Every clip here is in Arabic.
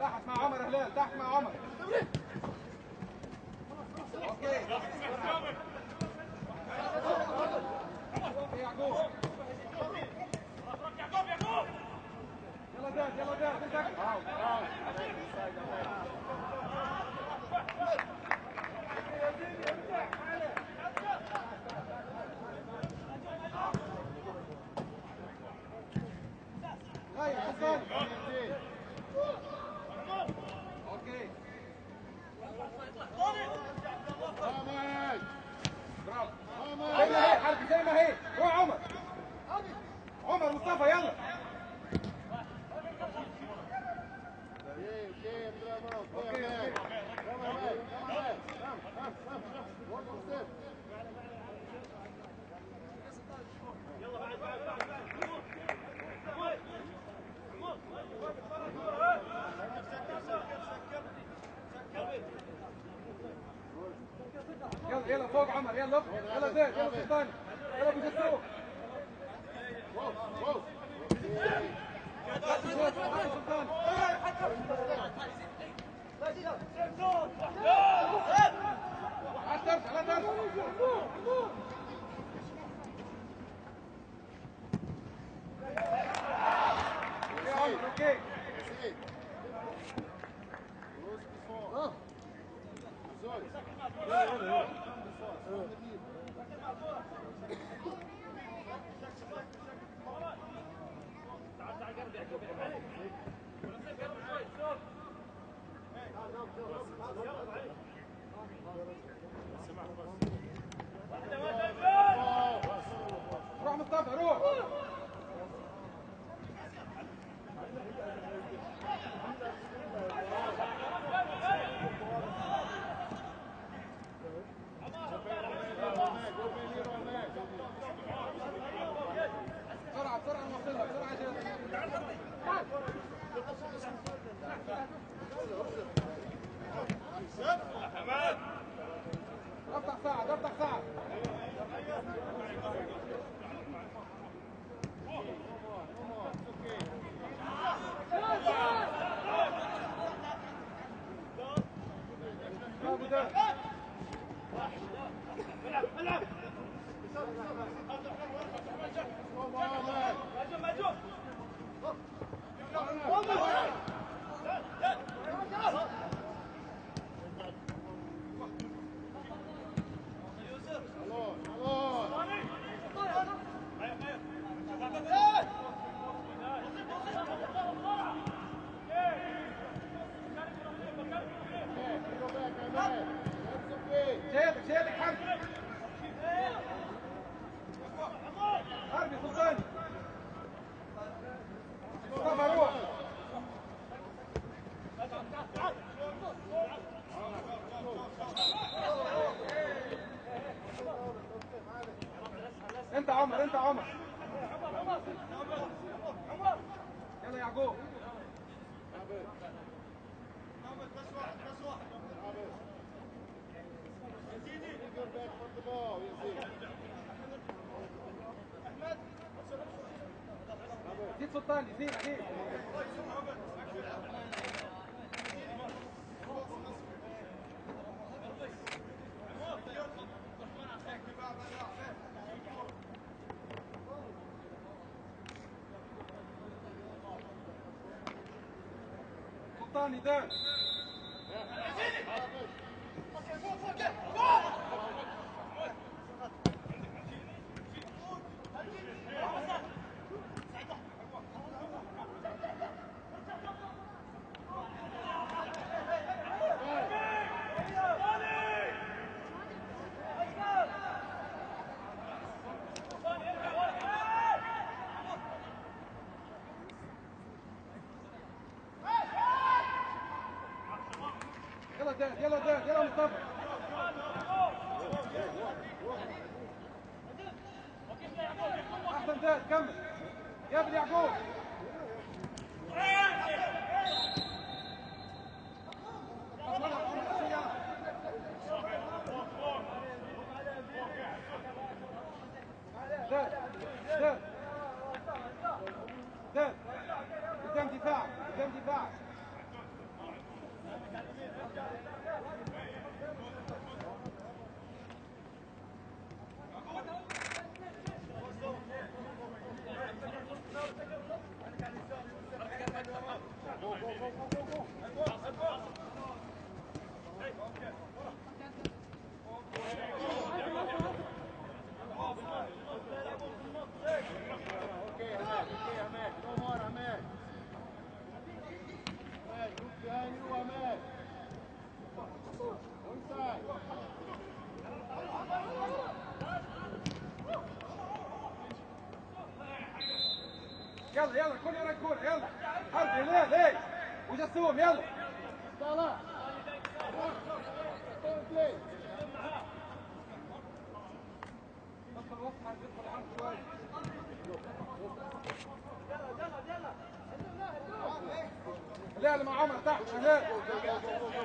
تحت مع عمر هلال تحت مع عمر يعقوب يلا جاد يلا جاد يلا يلا زيد يلا سلطان يلا ابو حتى ارجع زيد سلطان زيد زيد سلطان يدان يلا دان يلا مصطفى. أحسن دان كمل. يا ابن يعقوب. يلا يلا كل ورا الكورة يلا. حرب هلال ليه؟ وجسوم يلا. play. بطل وسط حرب يدخل عنه شوية هلال مع عمر تحت هلال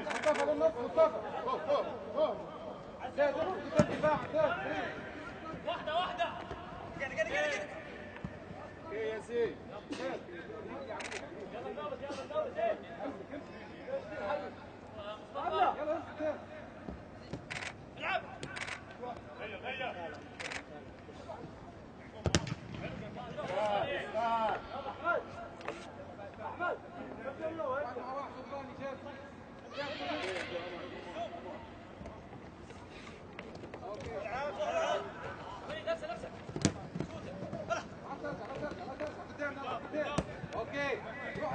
مصطفى للنص مصطفى ادخل قدام دفاع زاد Okay, Yazid. يلا انت زاد Start. واحد مع واحد سلطاني جاد أوكي روح هلال Go, Ahmed. Start. Start. زاد يراش زاد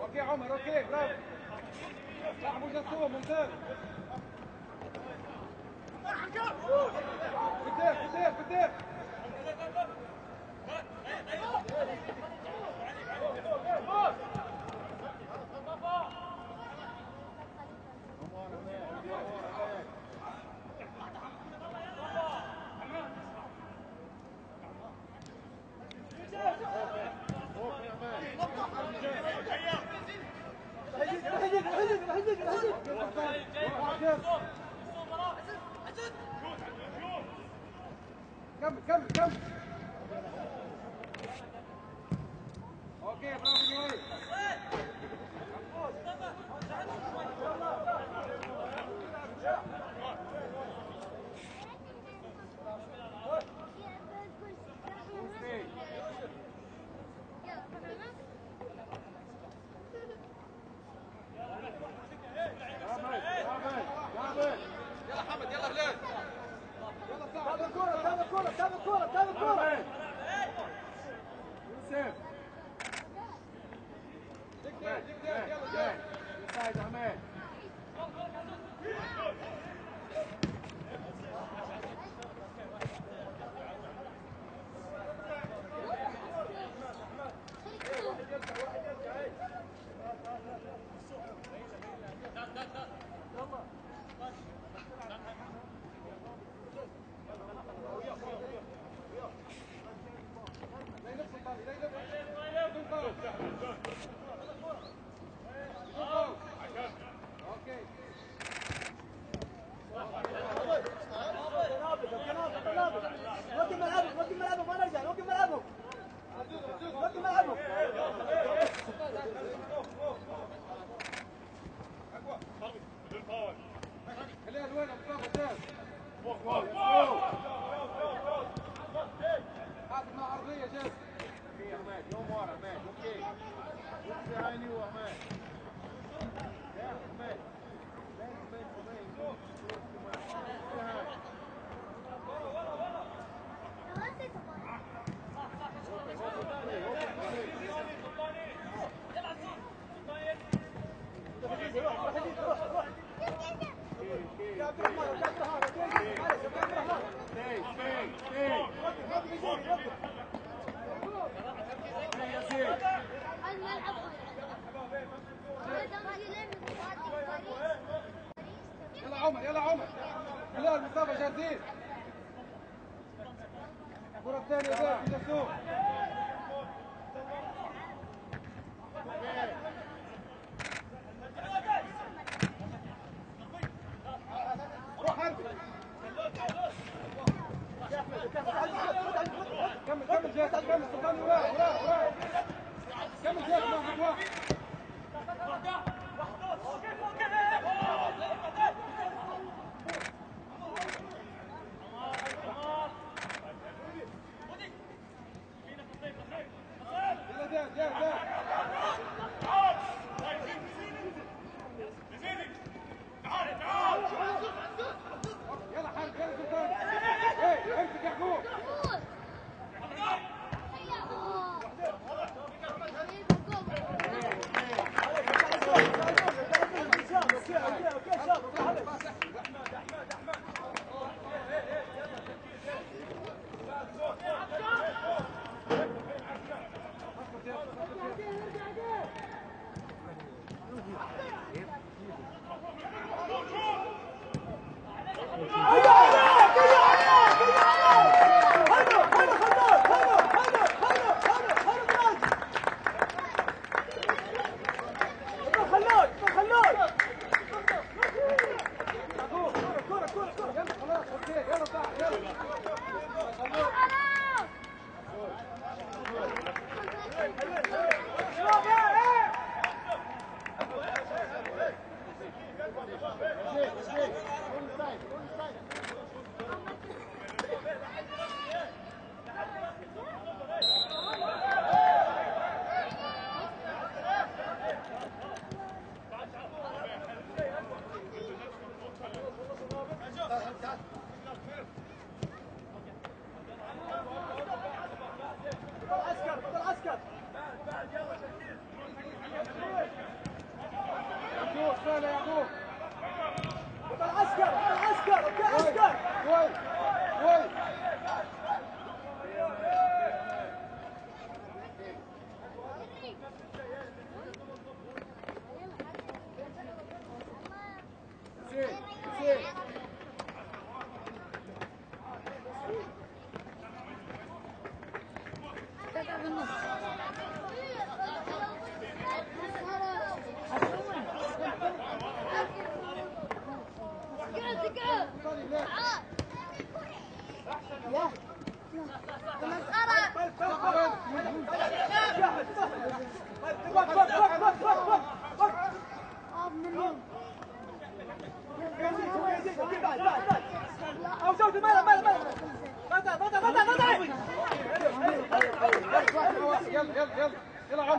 أوكي عمر أوكي برافو جسوم ممتاز كمل Whoa. خلاص واحد مع واحد يلا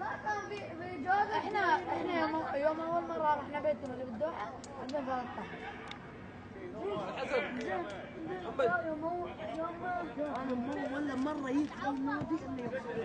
ما كان في في جوده إحنا إحنا يوم يوم أول مرة رحنا بيتهم اللي بالدوحه عندنا فرقه يوم ولا مرة يدخل ما فيش الا يقول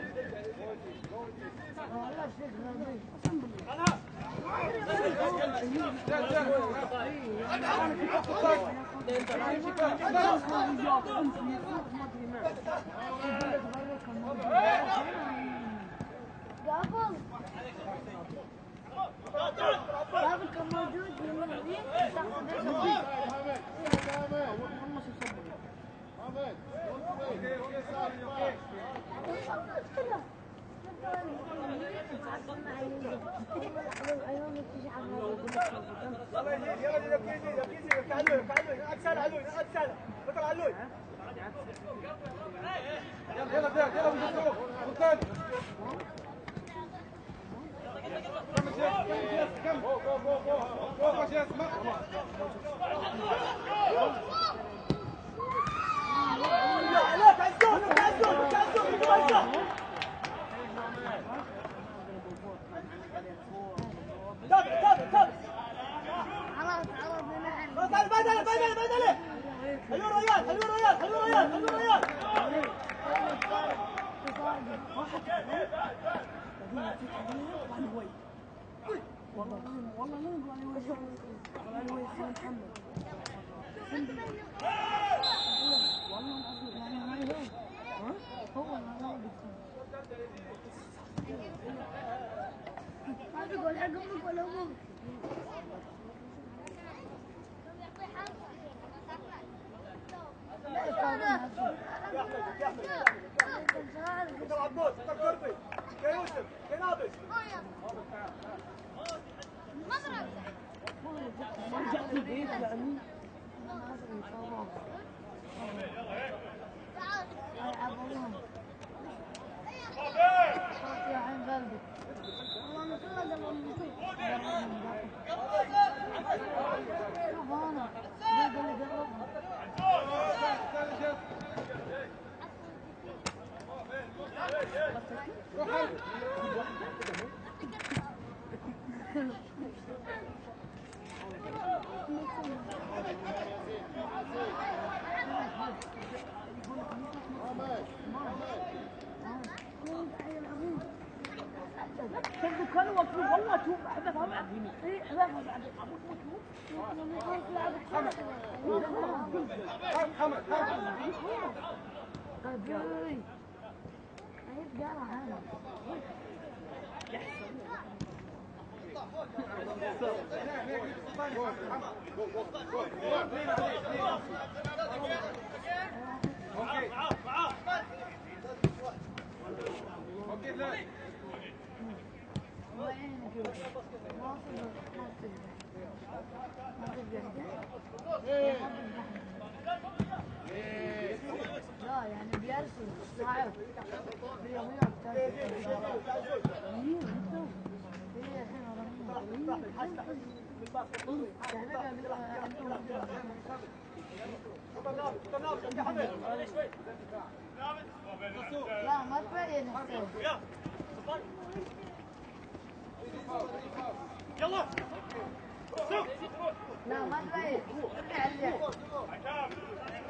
يبكي يزيد يبكي علوي يبكي علوي اكسل علوي اكسل بكر علوي يلا يلا زياد يلا وجسوم والثاني كمل جاهز كمل فوق جاهز ما لا خلوه ريال والله والله لا يقول عليه وجه والله محمد والله العظيم يعني ما يهون هو والله ما تقول حق أمك ولا أبوك بكر عبود بكر كربي يا يوسف يا نابل رجعت البيت يعني أنا أصلا ان شاء الله يلعبون خلاص يا عين قلبي والله أنا كله قبل شوف أنا بيد اللي قربها الثاني جاهز كذا كانوا واقفين والله شوف حذفها بعد اي حذفها بعد ابو حرب حمد حرب قدري عيب قرا هذا أوكي أوكي لا يعني بيرسل صعب لا ما تبين يلا لا ما تبين ارجع ارجع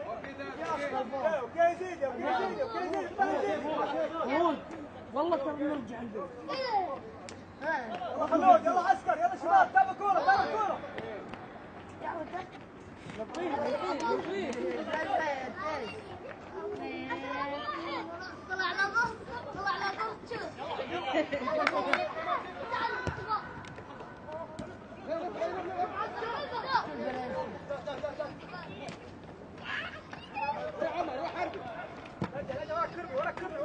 والله ترى نرجع البيت يلا خلود يلا عسكر يلا شباب تابع كوره تابع كوره طلعنا ضغط طلعنا ضغط شوف رجع رجع ورا كربي ورا كربي ورا شوف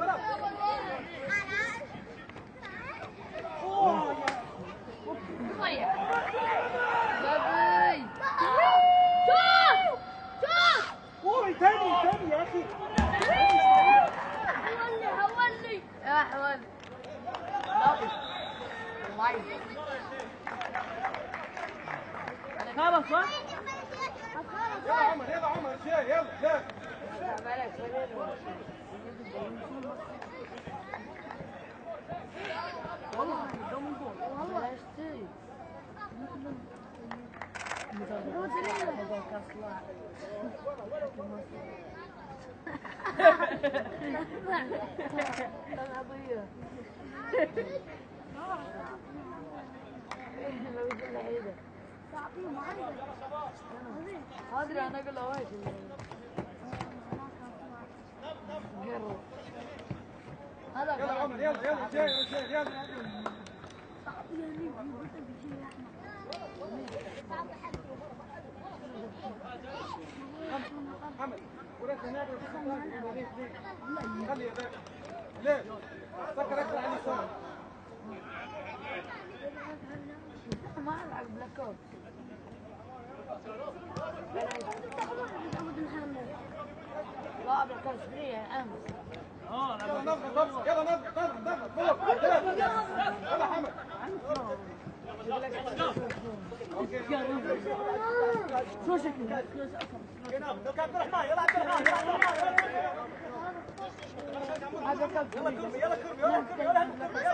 别了哥别了哥别了哥别了哥别了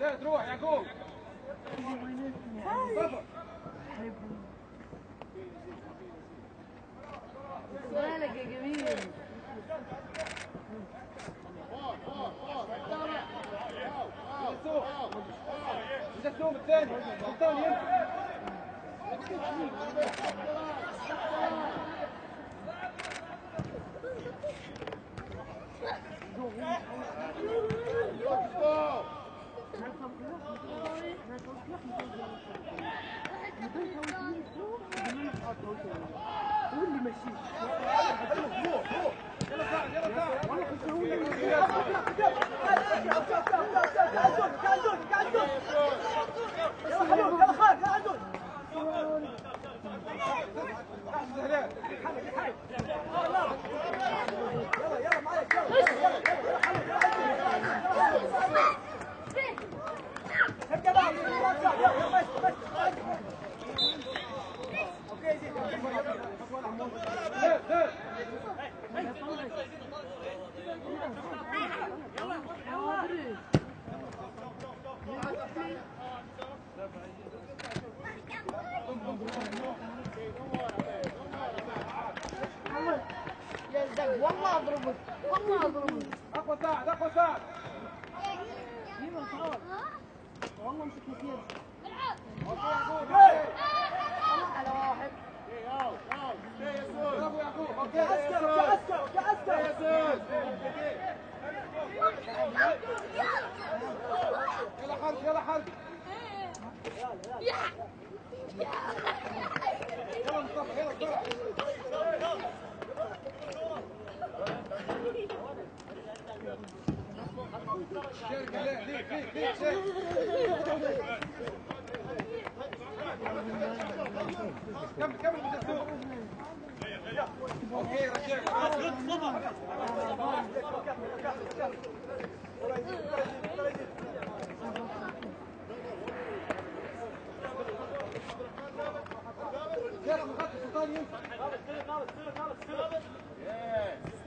زيد روح يعقوب بالك يا جميل Yeah, yeah, yeah. يلا يلا معاك يلا اقوى ساعد اقوى ساعد أيوه تعال والله امسك مسير على واحد يلا حرب يلا حرب يلا مصطفى يلا بسرعة كمل كمل أوكي رجع يلا مخطط سلطان يمسك خالص خالص خالص خالص يس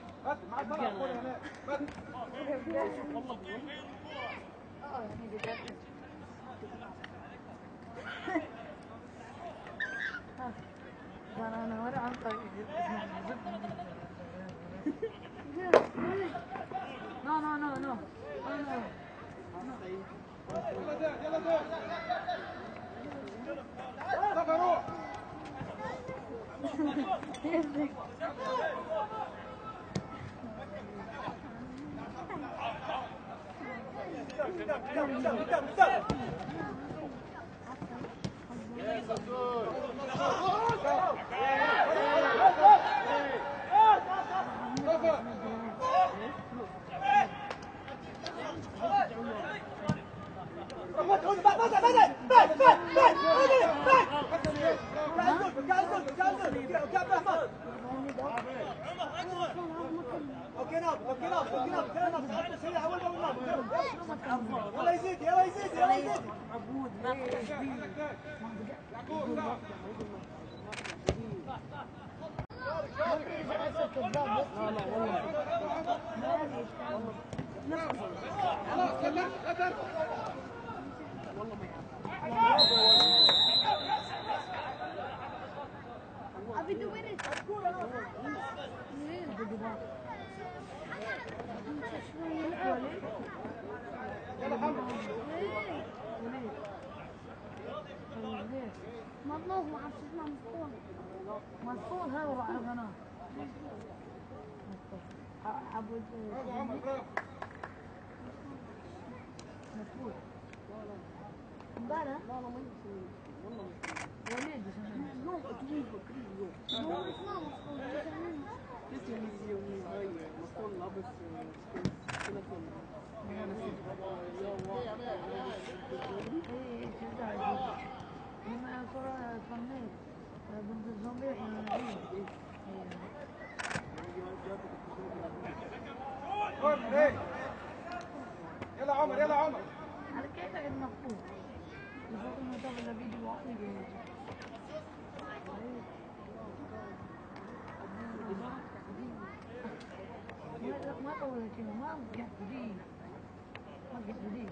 أنا ورا عن طريق No, no, no, no. No, no. يلا Đã được gia đình theo cha cha con. زيد يلا زيد صفا روح yes, that's good. صفا يلا يزيد يلا يزيد يلا يزيد يعقوب تعال خلاص لا ترفع لا ترفع ابي دوينت يلا مطلوب ما اعرف اسمه مسطول مسطول هذا برافو عمر برافو مسطول مباراه لا لا ما يصير والله مسطول وليد اسمه مو اسمه مسطول مسطول لابس إيه يلا عمر يلا عمر. على كيف قاعد مفهوم يفوت انه طب فيديو واحد ما ما طولت ما قعدت دي ما قعدت دي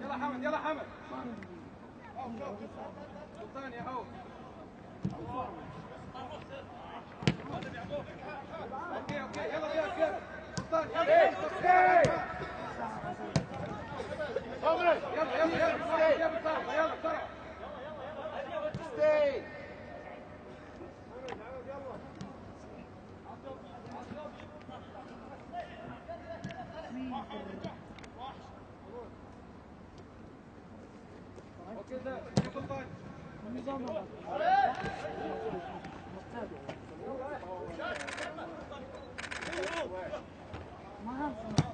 يلا حمد يلا حمد. سلطان يا عوف كده النظام 妈。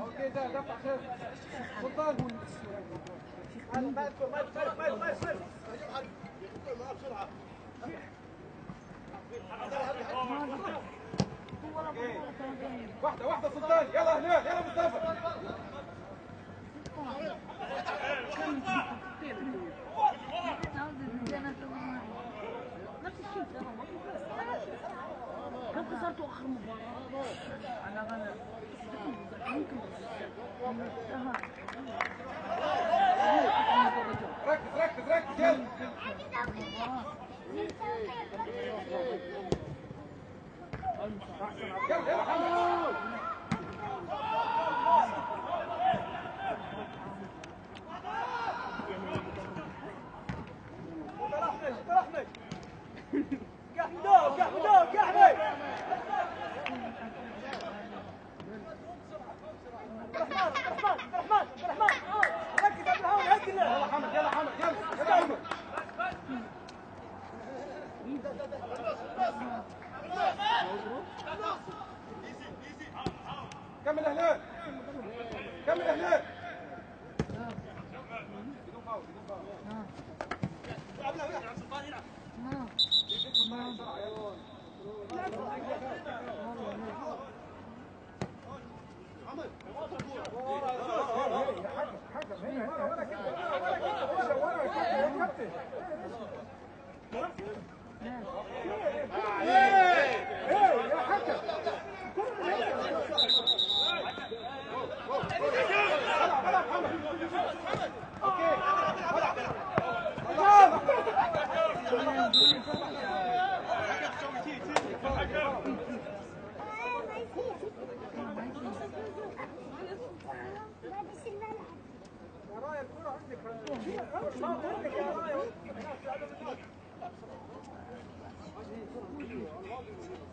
أوكي ده واحدة واحدة سلطان يلا هلال يلا مصطفى كم خسرتوا اخر مباراة؟ أنا غلط ممكن Yeah.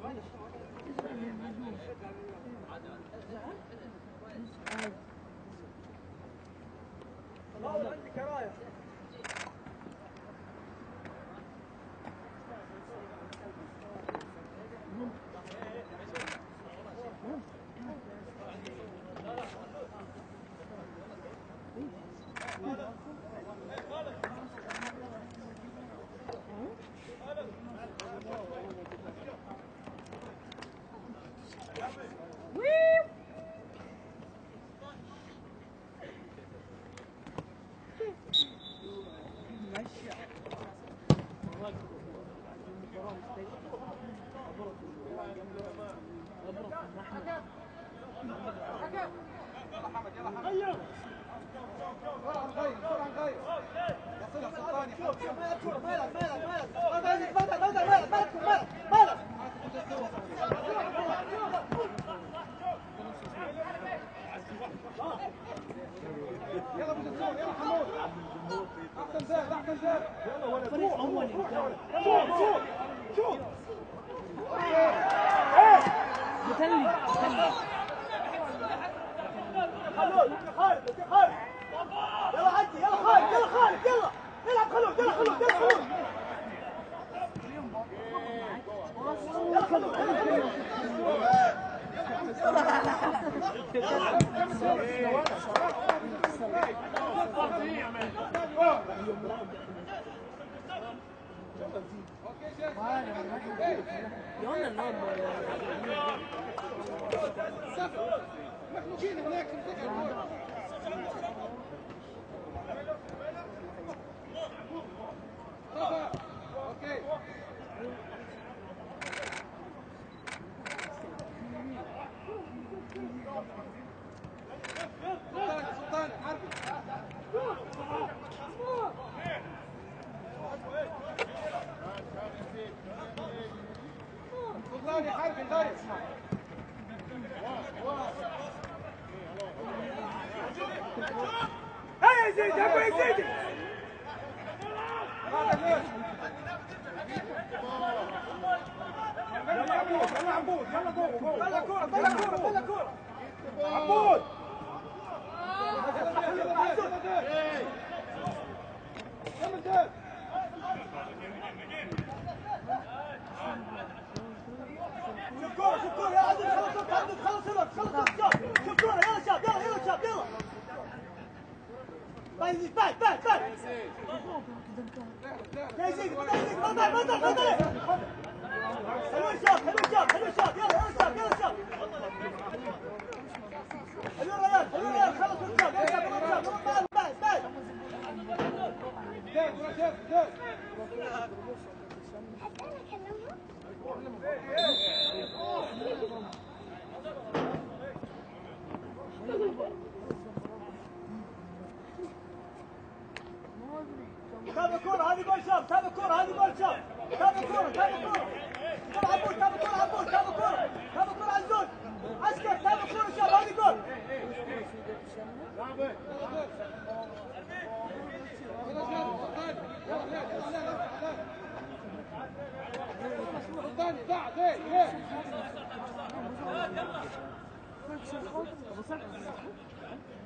عندك رايح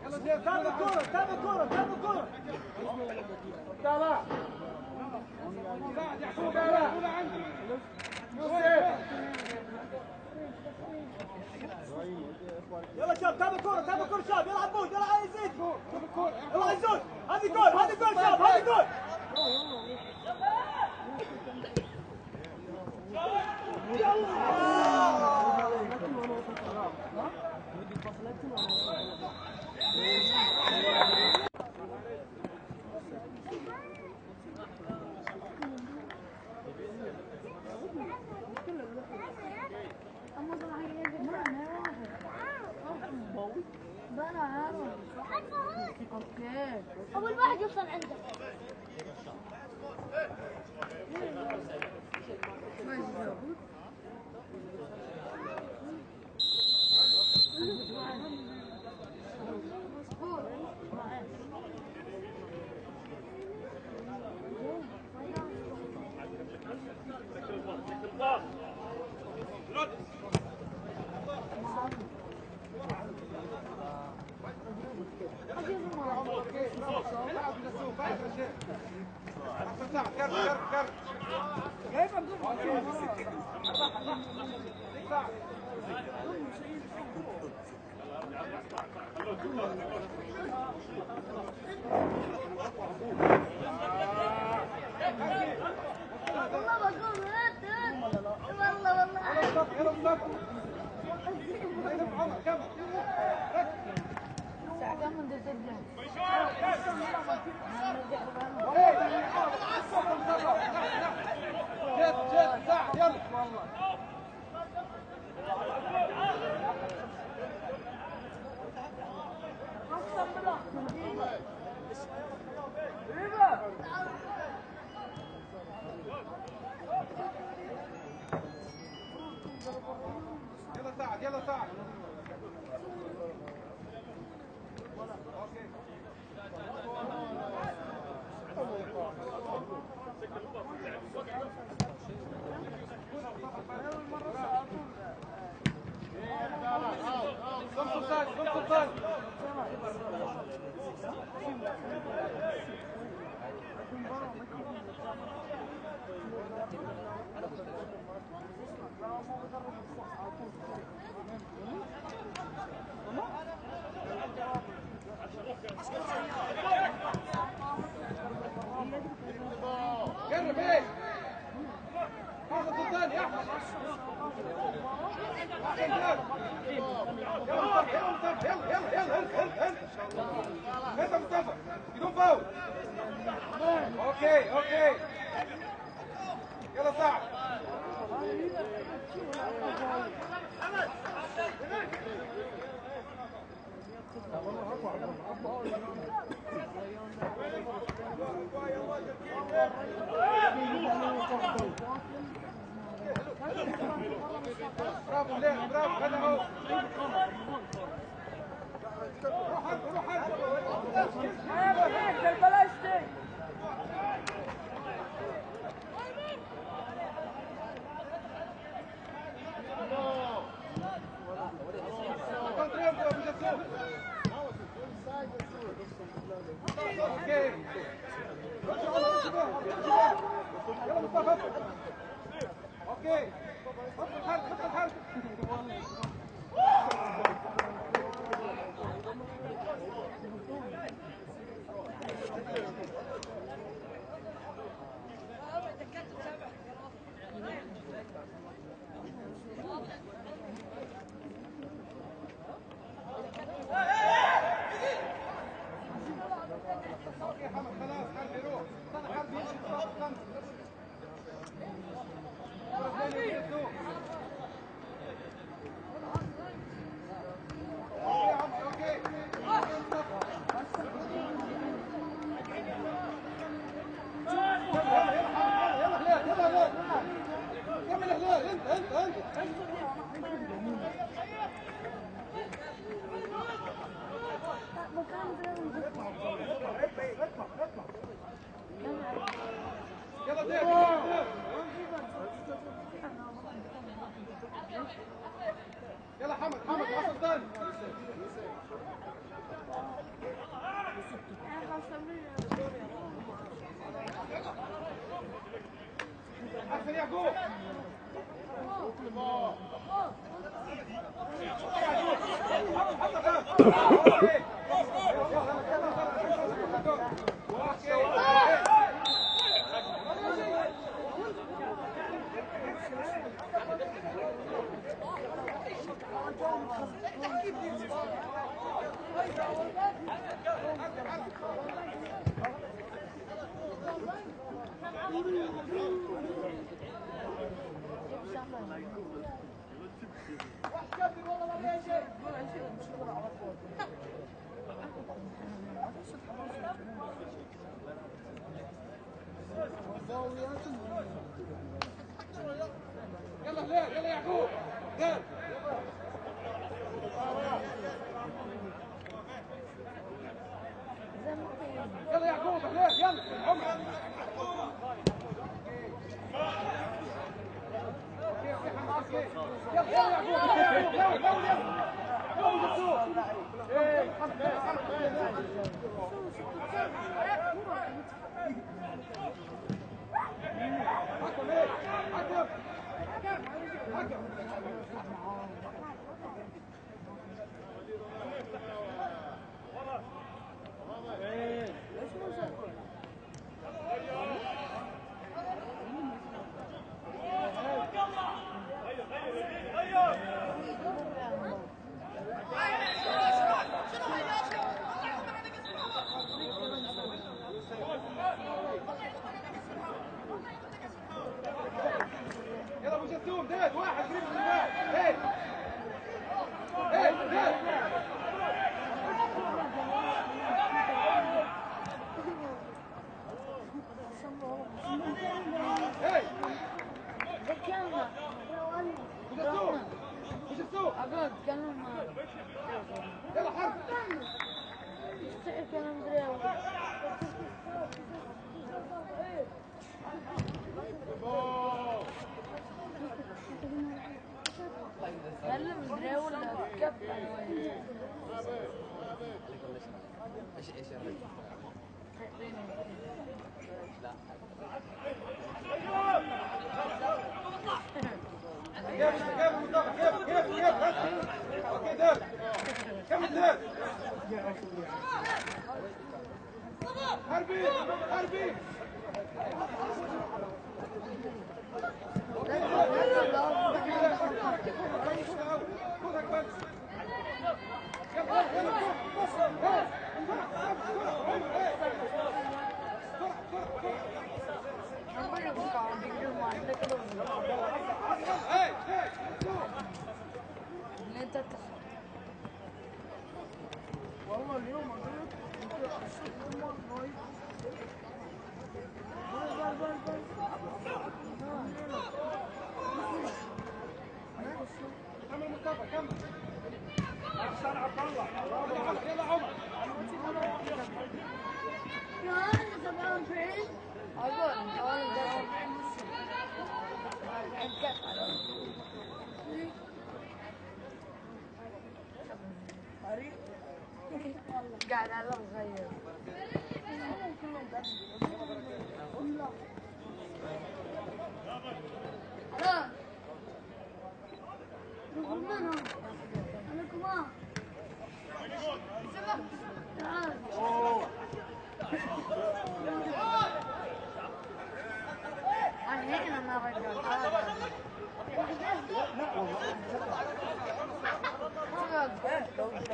يلا شباب تابع الكورة تابع الكورة شباب الكورة تعالى يعقوب تعالى يوسف يلعب يزيد. يلا يزود هذه جول هذه جول شاب هذه جول. أول واحد يوصل عندك يلا عمر كمل ساعة كم من تسجل جد جد ساعه يلا يلا سعد يلا سعد أوكي قم سلطان قم سلطان قرب إيه قم سلطان يا احمد يلا مصطفى يلا يلا يلا انت انت انت انت مصطفى بدون فاول أوكي أوكي يلا سعد برافو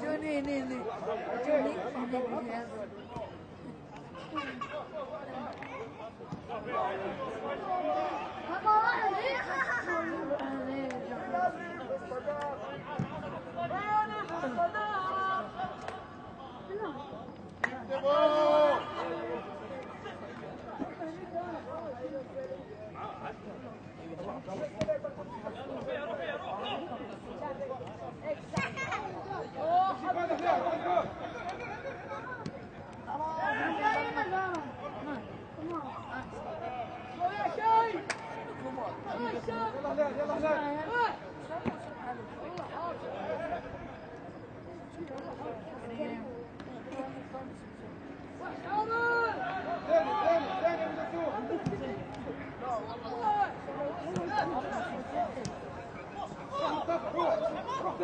Johnny, nee. Thank you. やろうぜやろうぜやろうぜ。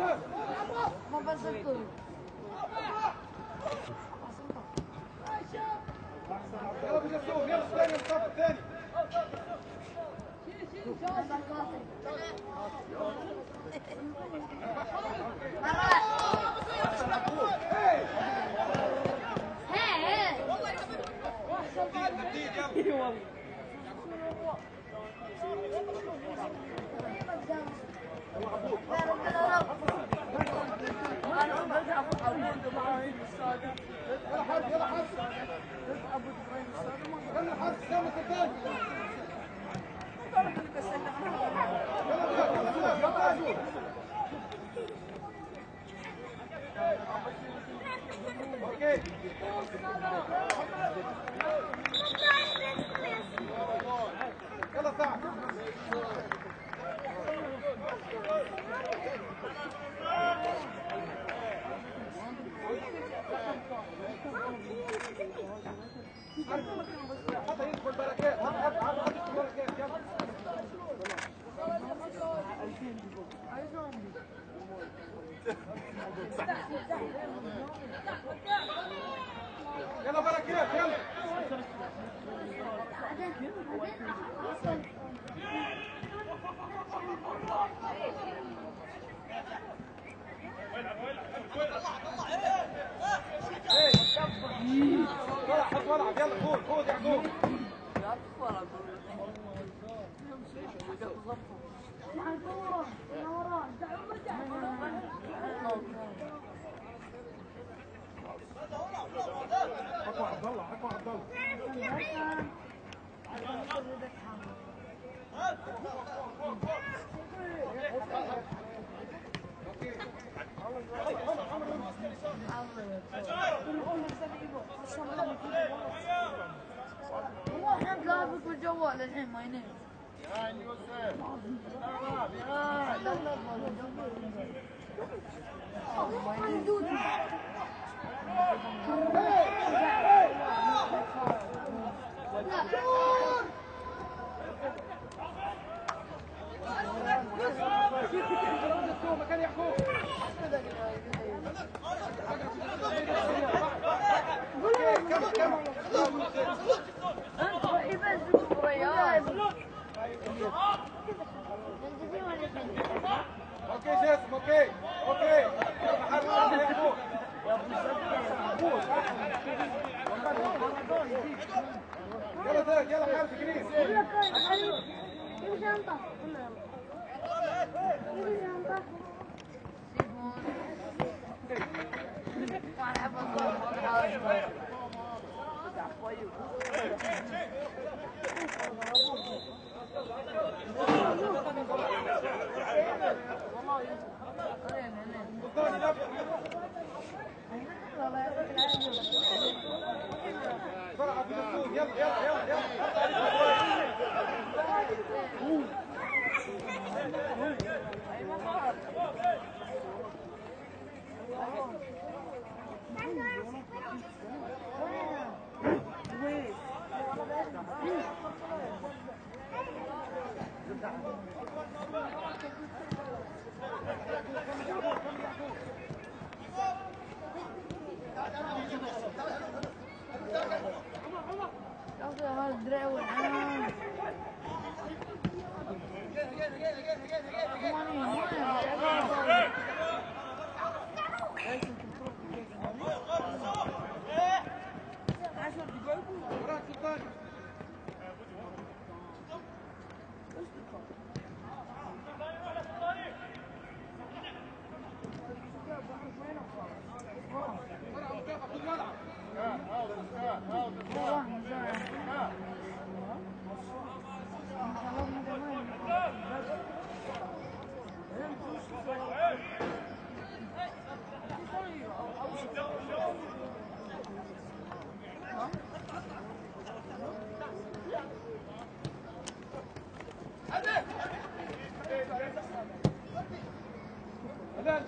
Vamos passar tudo. Ela podia ser o menos sério, ele toca o tênis. Hey! يلا ساعة.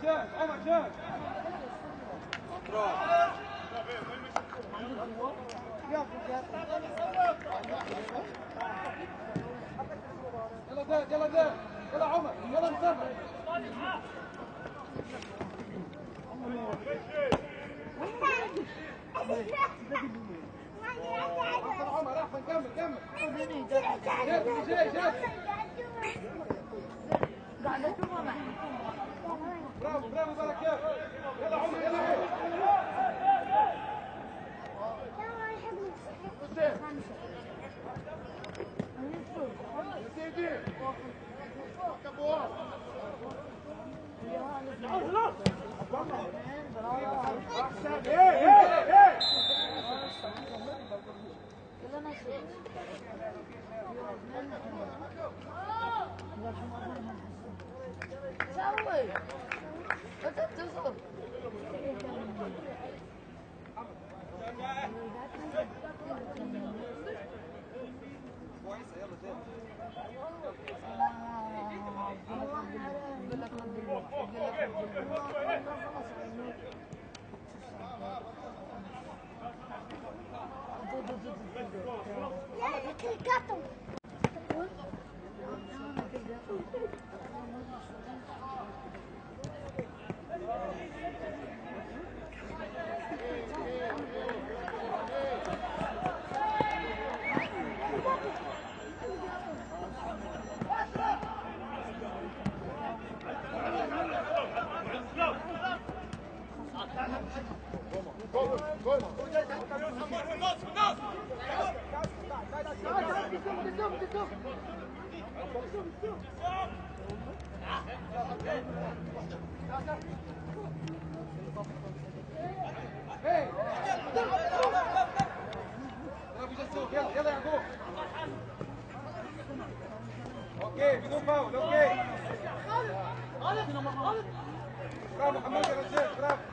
يلا داد يلا داد يلا عمر يلا مسافر عمر كمل كمل جاي جاي Tell me. 这这这是。Thank. يلا يعقوب okay بدون فاول okay برافو حمود يا رجال برافو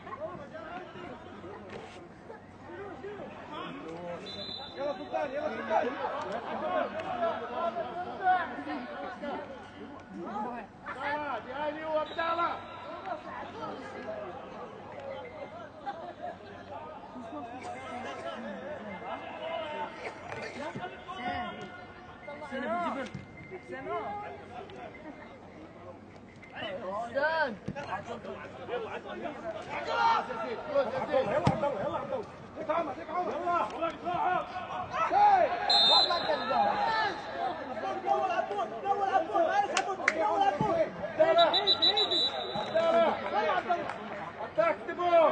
زاد يلا عبد يلا عبد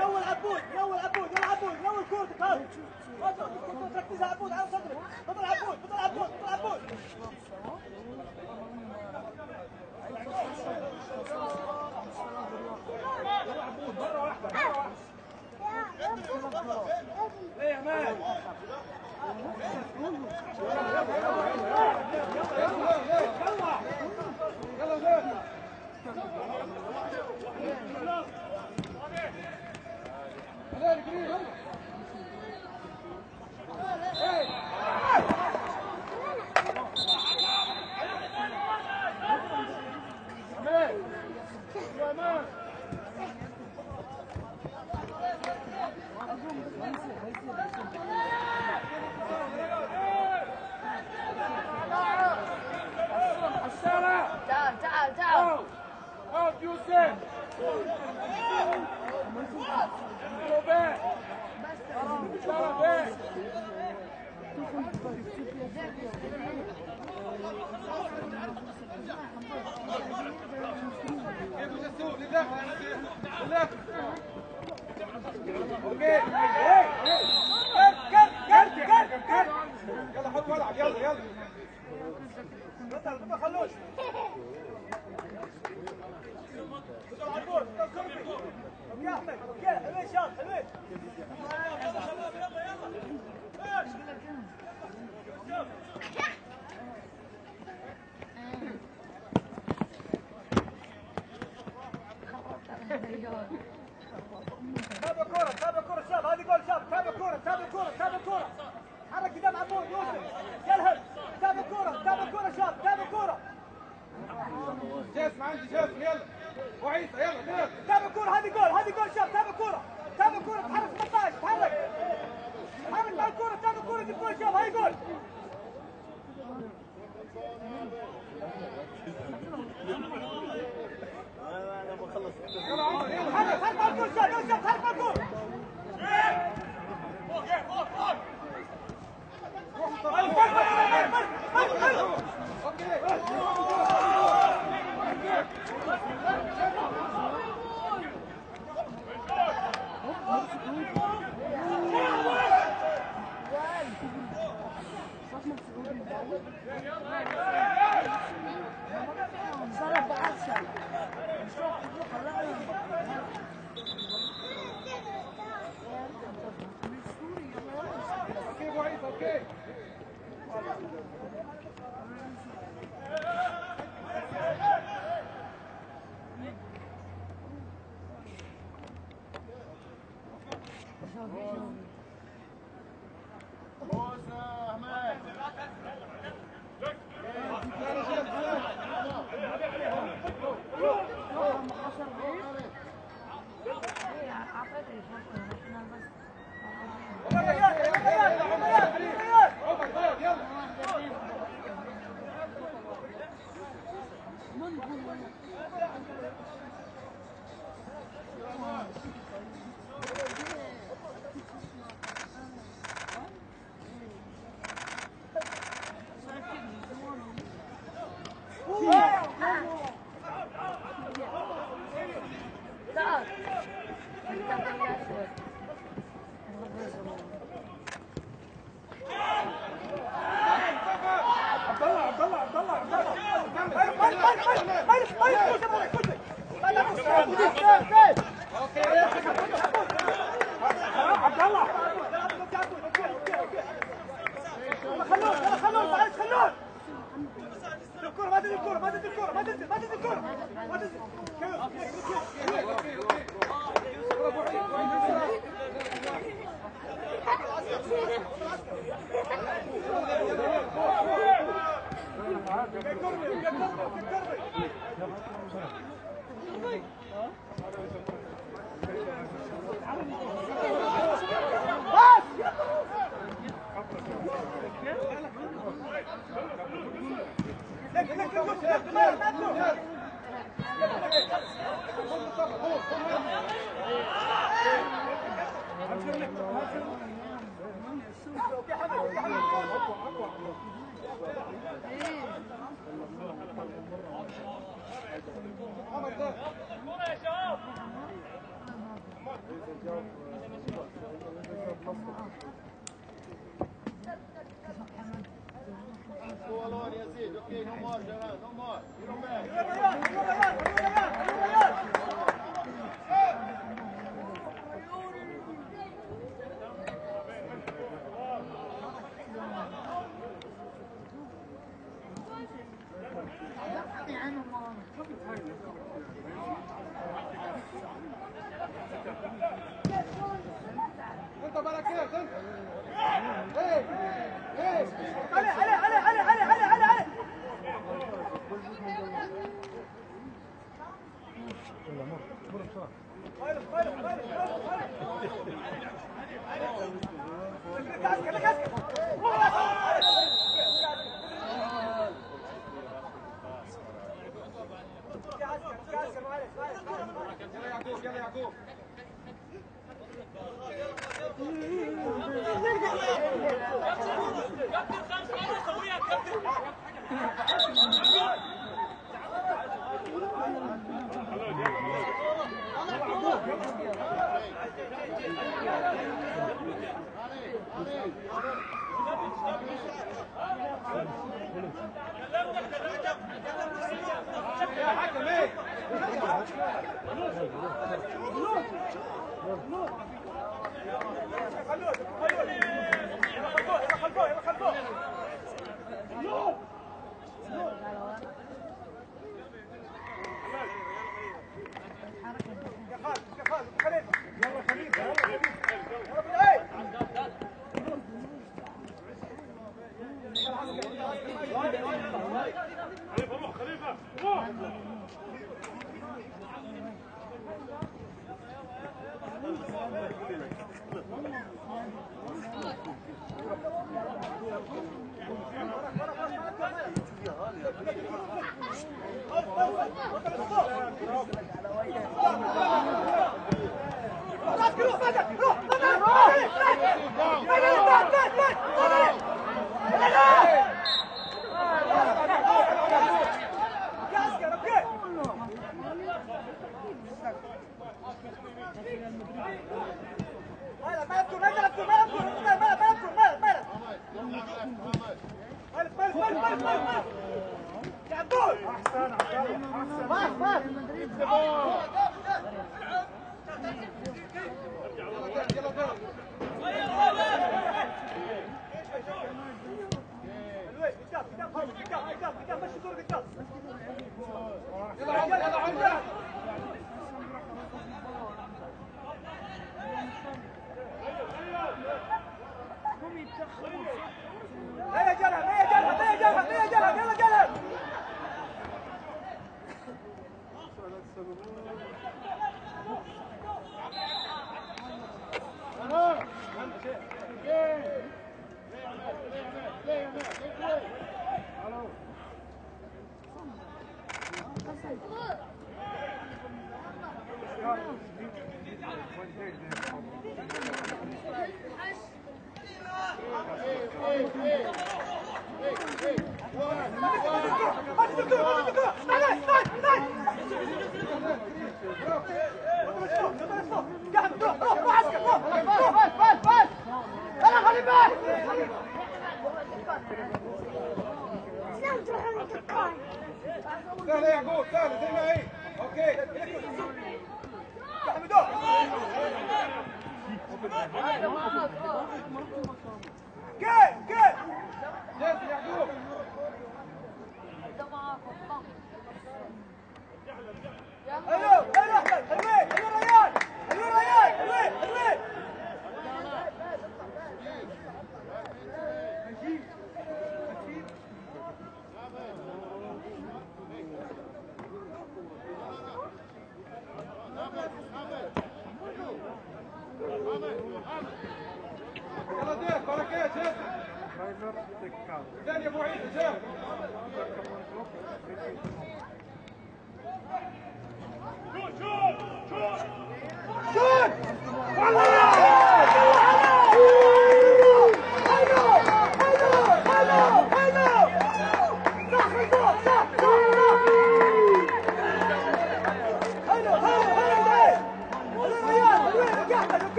يلا عبود دور عبود ما يلعب عبود يلا عبود بطل عبود إيه يا مان يلا زين هذول قريب يلا تعال تعال تعال اوت يوسف Go back. Go back. أوكي كر كر كر كر يلا حط ولعك يلا يلا بطل ما خلوش بطل عبود بطل كربي أوكي احمد أوكي حلوين شاط حلوين تابع كورة تابع كورة شاب هذه شاب تابع كورة تابع كورة. حرك قدام عبود يوسف. يلهب تابع كورة تابع كورة شاب تابع كورة. جاسم عندي جاسم يلا. وعيسى يلا. يلا Boa, Lore, Aziz. Ok, não morre, Renan, não morde. Vira o pé. Sabah.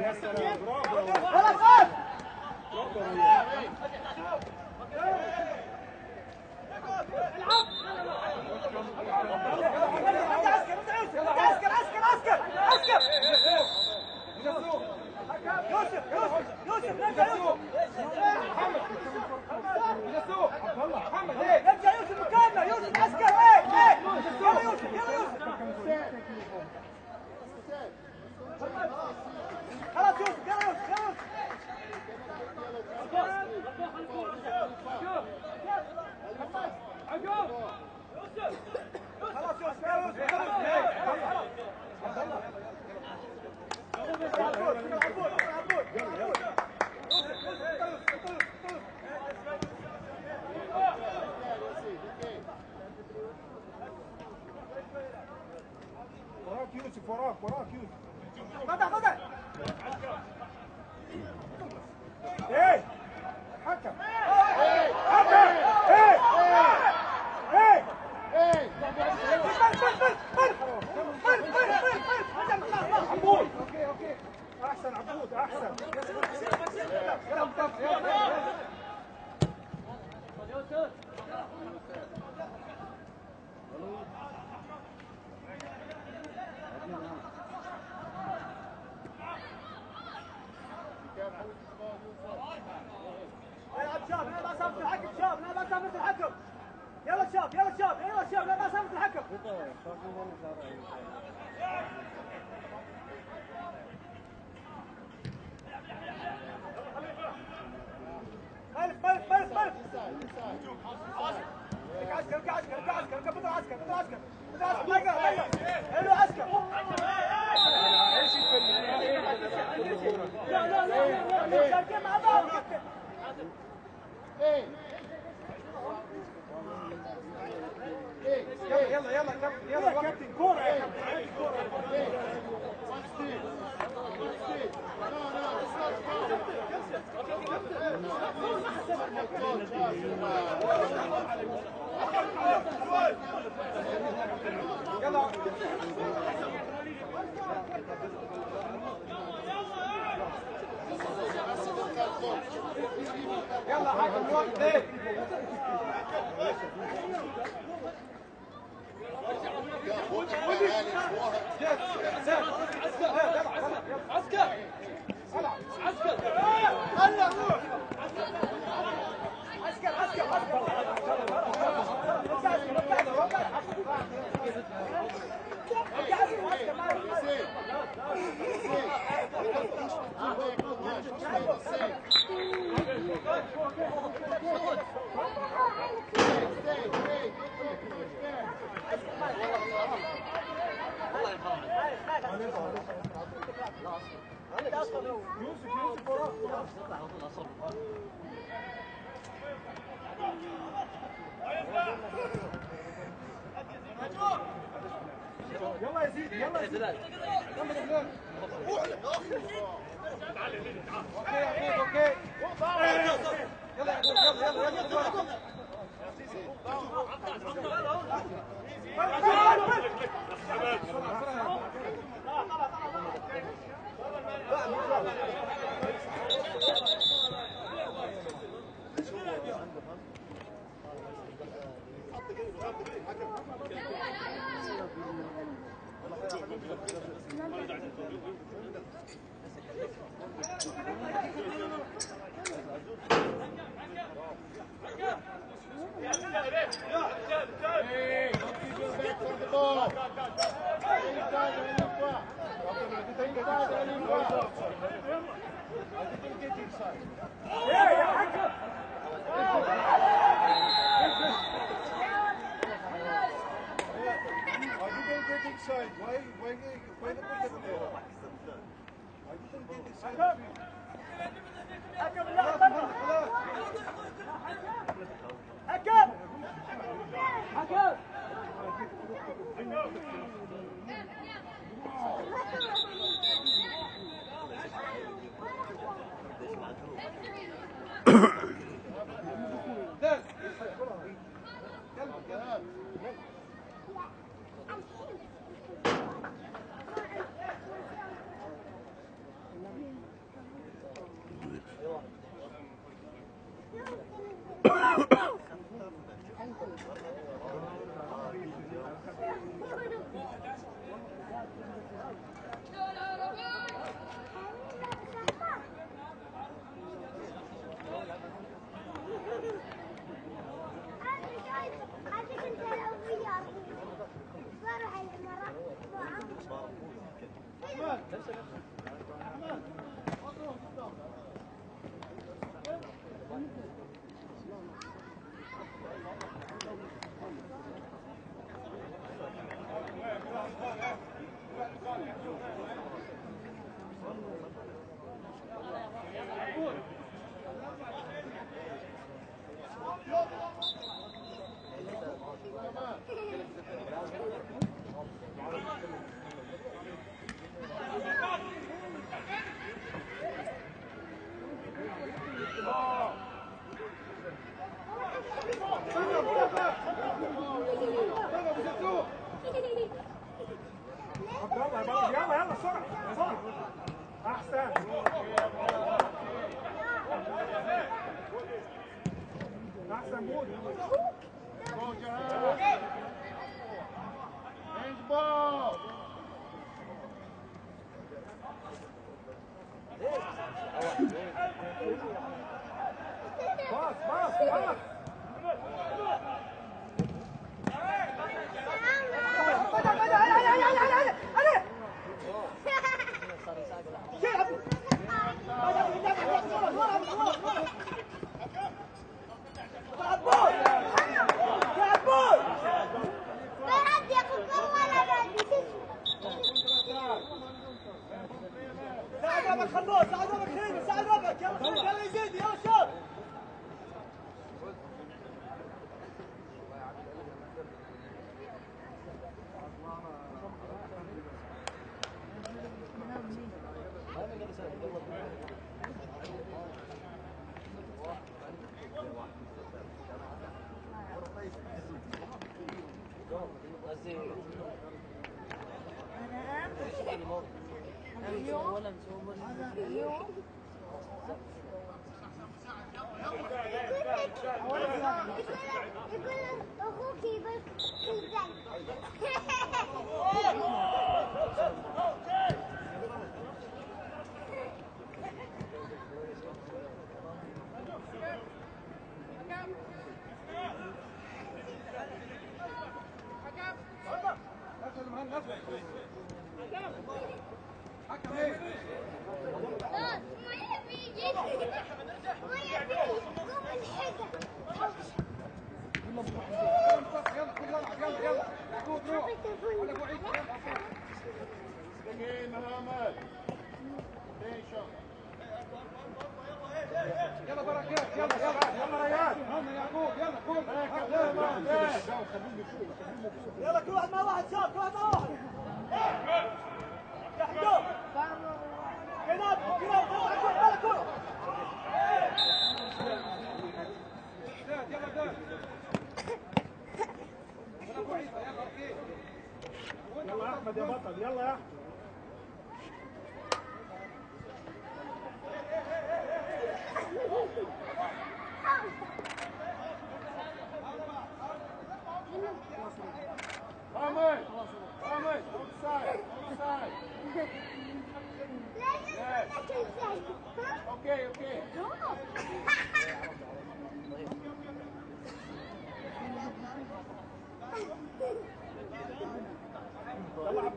يا سلام برافو عسكر عسكر عسكر عسكر يوسف يوسف يوسف يوسف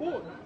يلا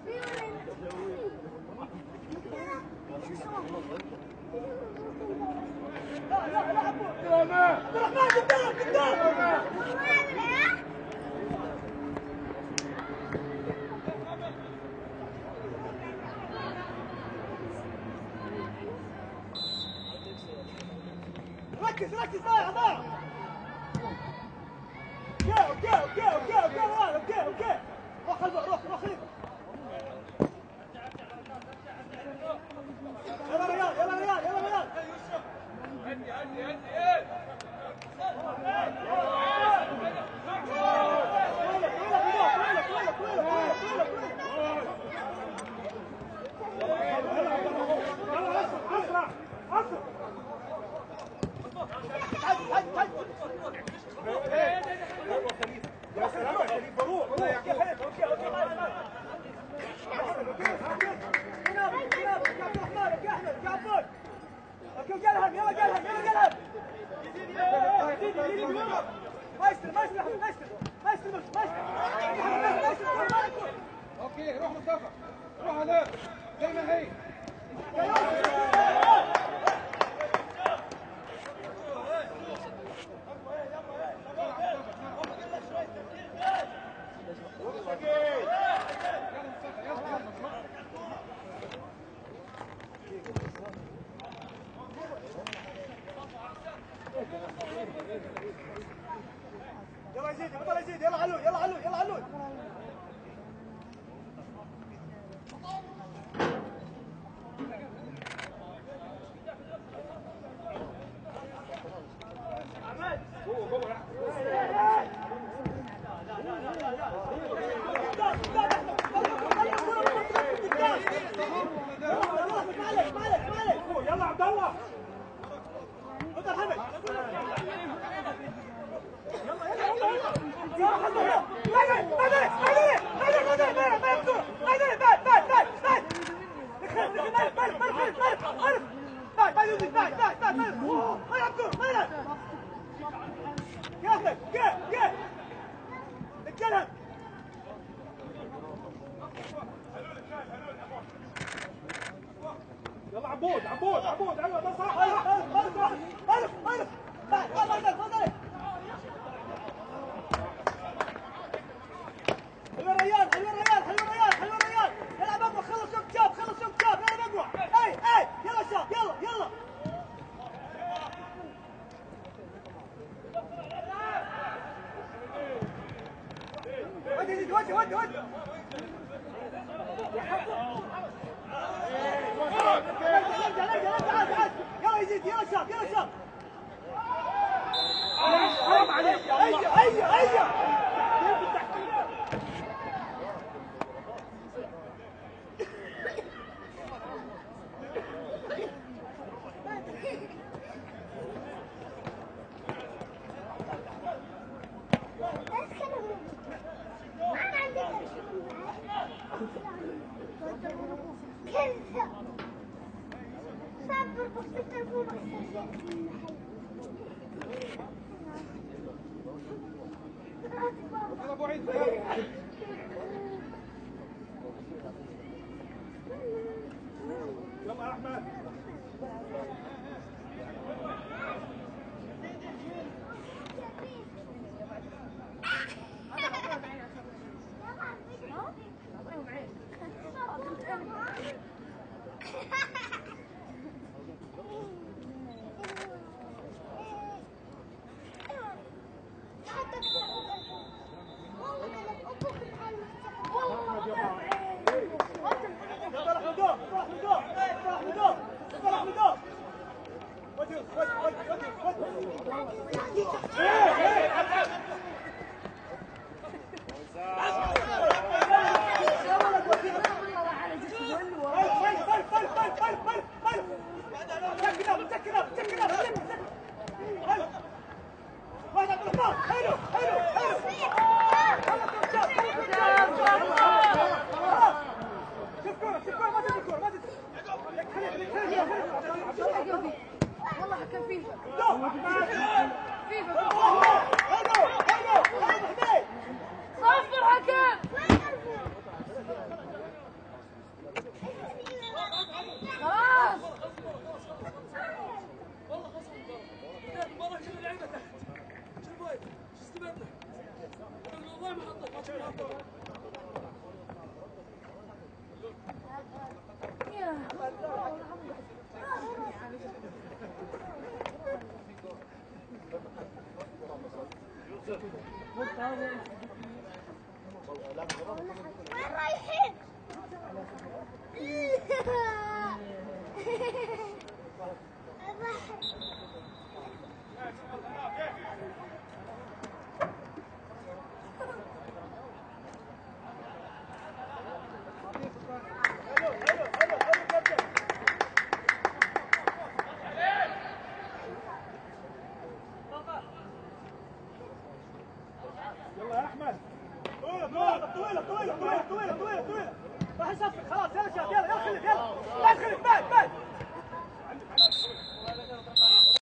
ارجع ارجع ارجع عاد عاد يلا